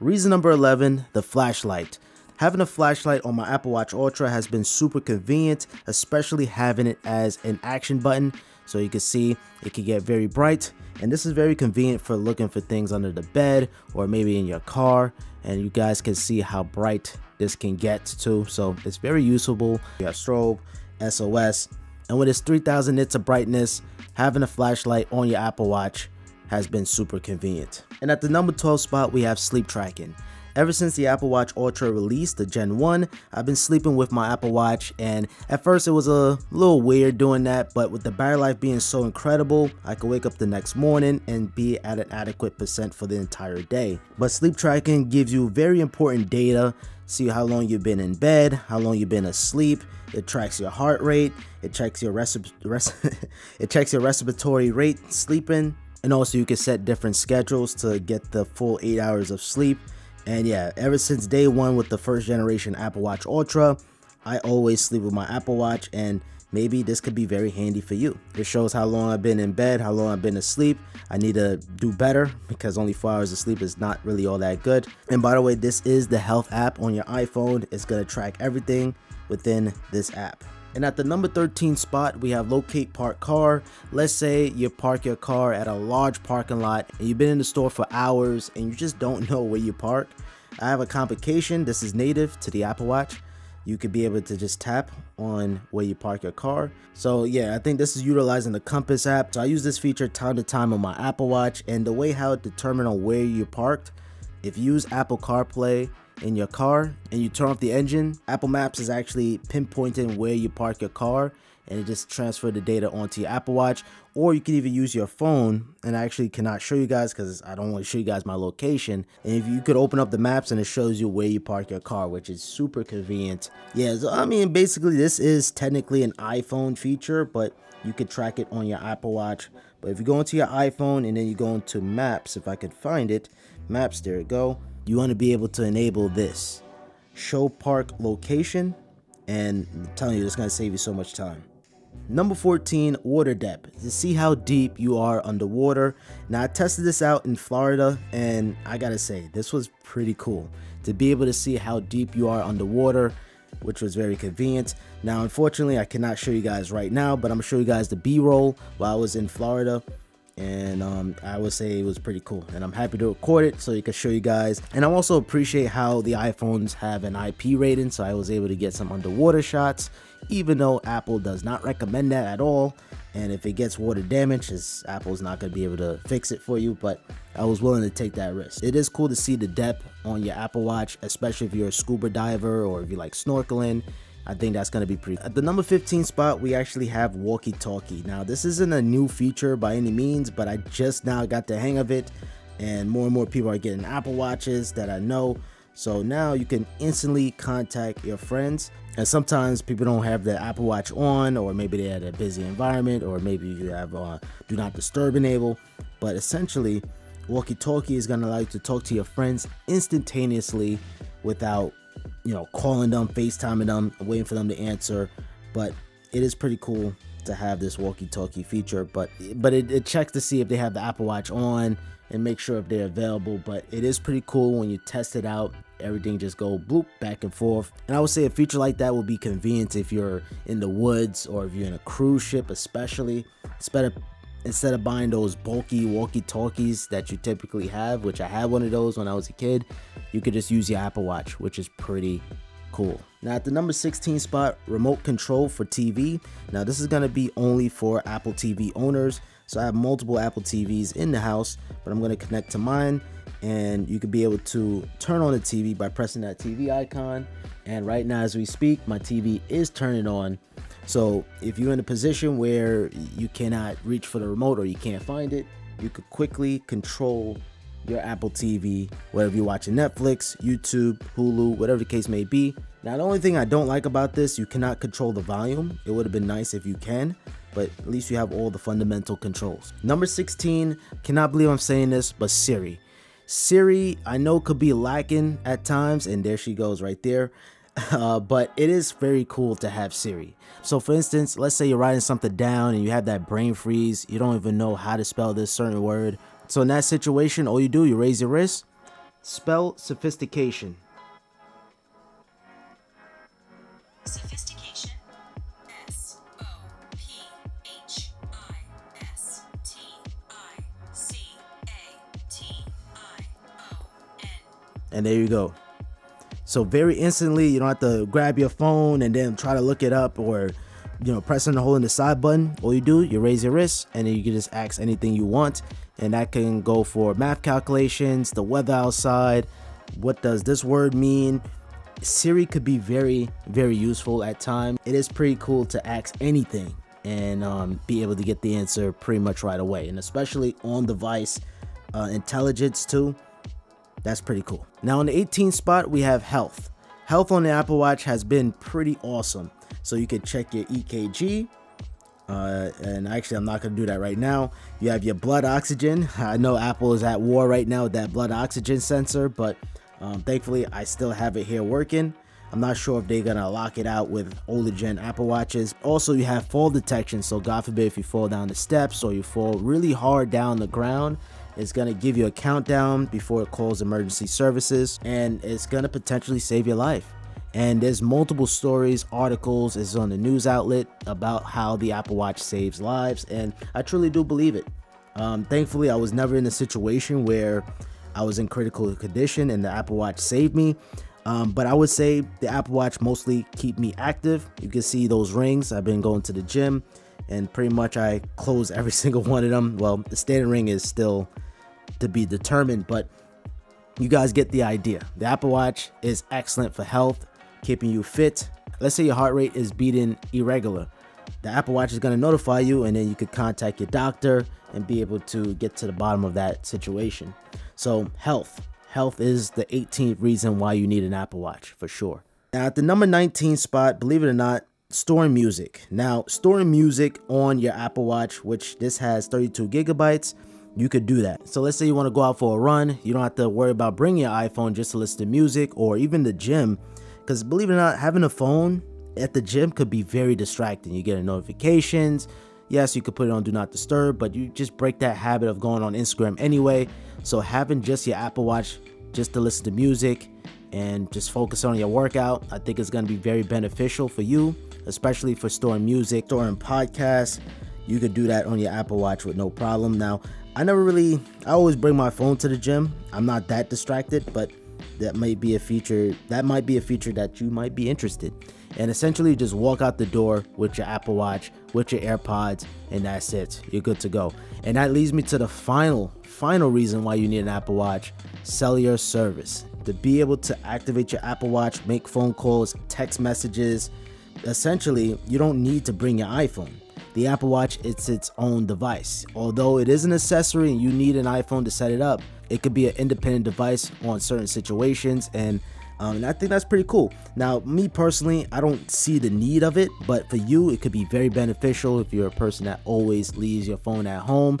Reason number 11, the flashlight. Having a flashlight on my Apple Watch Ultra has been super convenient, especially having it as an action button. So you can see it can get very bright and this is very convenient for looking for things under the bed or maybe in your car and you guys can see how bright this can get too. So it's very usable. You have strobe, SOS, and with its 3000 nits of brightness, having a flashlight on your Apple Watch has been super convenient. And at the number 12 spot, we have sleep tracking. Ever since the Apple Watch Ultra released, the Gen 1, I've been sleeping with my Apple Watch and at first it was a little weird doing that, but with the battery life being so incredible, I could wake up the next morning and be at an adequate percent for the entire day. But sleep tracking gives you very important data, see how long you've been in bed, how long you've been asleep, it tracks your heart rate, it checks your res it checks your respiratory rate sleeping, and also you can set different schedules to get the full 8 hours of sleep and yeah, ever since day one with the first generation Apple Watch Ultra, I always sleep with my Apple Watch and maybe this could be very handy for you. It shows how long I've been in bed, how long I've been asleep. I need to do better because only four hours of sleep is not really all that good. And by the way, this is the health app on your iPhone. It's gonna track everything within this app. And at the number 13 spot, we have locate park car. Let's say you park your car at a large parking lot and you've been in the store for hours and you just don't know where you park. I have a complication. This is native to the Apple Watch. You could be able to just tap on where you park your car. So yeah, I think this is utilizing the Compass app. So I use this feature time to time on my Apple Watch and the way how it determines on where you parked. If you use Apple CarPlay, in your car and you turn off the engine, Apple Maps is actually pinpointing where you park your car and it just transfer the data onto your Apple Watch. Or you can even use your phone, and I actually cannot show you guys because I don't want to show you guys my location. And if you could open up the maps and it shows you where you park your car, which is super convenient. Yeah, so I mean, basically this is technically an iPhone feature, but you could track it on your Apple Watch. But if you go into your iPhone and then you go into Maps, if I could find it, Maps, there you go. You want to be able to enable this. Show park location and I'm telling you it's going to save you so much time. Number 14 water depth. To see how deep you are underwater. Now i tested this out in florida and i gotta say this was pretty cool. To be able to see how deep you are underwater which was very convenient. Now unfortunately i cannot show you guys right now but i'm gonna show you guys the b-roll while i was in florida and um, I would say it was pretty cool and I'm happy to record it so you can show you guys. And I also appreciate how the iPhones have an IP rating so I was able to get some underwater shots even though Apple does not recommend that at all. And if it gets water damage Apple's not going to be able to fix it for you but I was willing to take that risk. It is cool to see the depth on your Apple Watch especially if you're a scuba diver or if you like snorkeling I think that's going to be pretty. At the number 15 spot, we actually have walkie talkie. Now, this isn't a new feature by any means, but I just now got the hang of it. And more and more people are getting Apple Watches that I know. So now you can instantly contact your friends. And sometimes people don't have the Apple Watch on, or maybe they're at a busy environment, or maybe you have uh, Do Not Disturb enable. But essentially, walkie talkie is going to allow you to talk to your friends instantaneously without you know, calling them, FaceTiming them, waiting for them to answer. But it is pretty cool to have this walkie-talkie feature. But but it, it checks to see if they have the Apple Watch on and make sure if they're available. But it is pretty cool when you test it out. Everything just go bloop back and forth. And I would say a feature like that would be convenient if you're in the woods or if you're in a cruise ship, especially. It's better instead of buying those bulky walkie-talkies that you typically have, which I had one of those when I was a kid, you could just use your Apple Watch, which is pretty cool. Now at the number 16 spot, remote control for TV. Now this is gonna be only for Apple TV owners. So I have multiple Apple TVs in the house, but I'm gonna connect to mine and you could be able to turn on the TV by pressing that TV icon. And right now as we speak, my TV is turning on so if you're in a position where you cannot reach for the remote or you can't find it, you could quickly control your Apple TV, whether you're watching Netflix, YouTube, Hulu, whatever the case may be. Now, the only thing I don't like about this, you cannot control the volume. It would have been nice if you can, but at least you have all the fundamental controls. Number 16, cannot believe I'm saying this, but Siri. Siri, I know could be lacking at times, and there she goes right there. Uh, but it is very cool to have Siri. So for instance, let's say you're writing something down and you have that brain freeze, you don't even know how to spell this certain word. So in that situation, all you do, you raise your wrist, Spell sophistication. Sophistication. S O P H I S T I C A T I O N. And there you go. So very instantly, you don't have to grab your phone and then try to look it up or you know pressing the hole in the side button. All you do, you raise your wrist and then you can just ask anything you want. And that can go for math calculations, the weather outside, what does this word mean? Siri could be very, very useful at times. It is pretty cool to ask anything and um, be able to get the answer pretty much right away. And especially on device uh, intelligence too, that's pretty cool. Now on the 18th spot, we have health. Health on the Apple Watch has been pretty awesome. So you can check your EKG, uh, and actually I'm not gonna do that right now. You have your blood oxygen. I know Apple is at war right now with that blood oxygen sensor, but um, thankfully I still have it here working. I'm not sure if they're gonna lock it out with older gen Apple Watches. Also, you have fall detection, so God forbid if you fall down the steps or you fall really hard down the ground, it's gonna give you a countdown before it calls emergency services, and it's gonna potentially save your life. And there's multiple stories, articles, is on the news outlet about how the Apple Watch saves lives, and I truly do believe it. Um, thankfully, I was never in a situation where I was in critical condition and the Apple Watch saved me. Um, but I would say the Apple Watch mostly keep me active. You can see those rings. I've been going to the gym and pretty much I close every single one of them. Well, the standing ring is still to be determined, but you guys get the idea. The Apple Watch is excellent for health, keeping you fit. Let's say your heart rate is beating irregular. The Apple Watch is going to notify you, and then you could contact your doctor and be able to get to the bottom of that situation. So, health. Health is the 18th reason why you need an Apple Watch for sure. Now, at the number 19 spot, believe it or not, storing music. Now, storing music on your Apple Watch, which this has 32 gigabytes, you could do that. So let's say you want to go out for a run, you don't have to worry about bringing your iPhone just to listen to music or even the gym. Because believe it or not, having a phone at the gym could be very distracting. You get notifications. Yes, you could put it on Do Not Disturb, but you just break that habit of going on Instagram anyway. So having just your Apple Watch just to listen to music and just focus on your workout, I think it's going to be very beneficial for you, especially for storing music, storing podcasts. You could do that on your Apple Watch with no problem. Now, I never really, I always bring my phone to the gym. I'm not that distracted, but that might be a feature, that might be a feature that you might be interested. And essentially just walk out the door with your Apple Watch, with your AirPods, and that's it. You're good to go. And that leads me to the final, final reason why you need an Apple Watch, cellular service. To be able to activate your Apple Watch, make phone calls, text messages, essentially, you don't need to bring your iPhone. The Apple Watch, it's its own device. Although it is an accessory and you need an iPhone to set it up, it could be an independent device on certain situations and um, and I think that's pretty cool. Now, me personally, I don't see the need of it, but for you, it could be very beneficial if you're a person that always leaves your phone at home.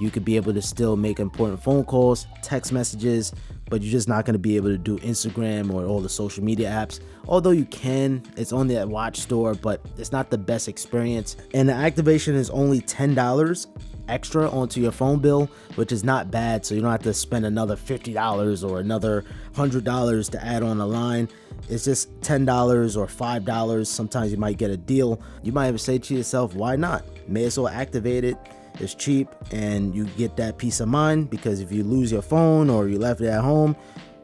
You could be able to still make important phone calls, text messages, but you're just not going to be able to do Instagram or all the social media apps. Although you can, it's on the watch store, but it's not the best experience. And the activation is only $10 extra onto your phone bill, which is not bad. So you don't have to spend another $50 or another $100 to add on a line. It's just $10 or $5. Sometimes you might get a deal. You might even say to yourself, why not? May as well activate it. It's cheap and you get that peace of mind because if you lose your phone or you left it at home,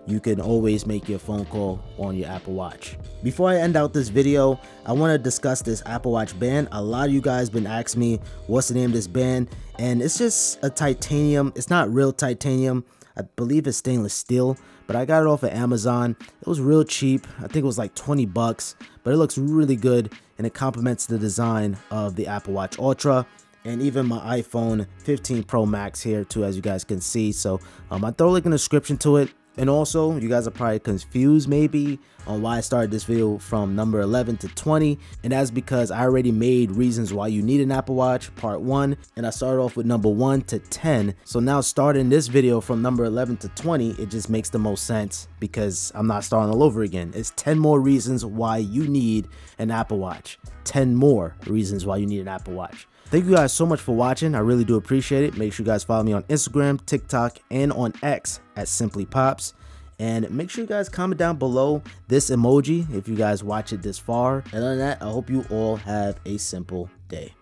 you can always make your phone call on your Apple Watch. Before I end out this video, I want to discuss this Apple Watch band. A lot of you guys been asking me what's the name of this band and it's just a titanium. It's not real titanium. I believe it's stainless steel, but I got it off of Amazon. It was real cheap. I think it was like 20 bucks, but it looks really good and it complements the design of the Apple Watch Ultra and even my iPhone 15 Pro Max here too as you guys can see so um, I throw like an description to it and also, you guys are probably confused maybe on why I started this video from number 11 to 20. And that's because I already made reasons why you need an Apple Watch part 1. And I started off with number 1 to 10. So now starting this video from number 11 to 20, it just makes the most sense because I'm not starting all over again. It's 10 more reasons why you need an Apple Watch. 10 more reasons why you need an Apple Watch. Thank you guys so much for watching. I really do appreciate it. Make sure you guys follow me on Instagram, TikTok, and on X at Simply Pops. And make sure you guys comment down below this emoji if you guys watch it this far. And other than that, I hope you all have a simple day.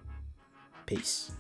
Peace.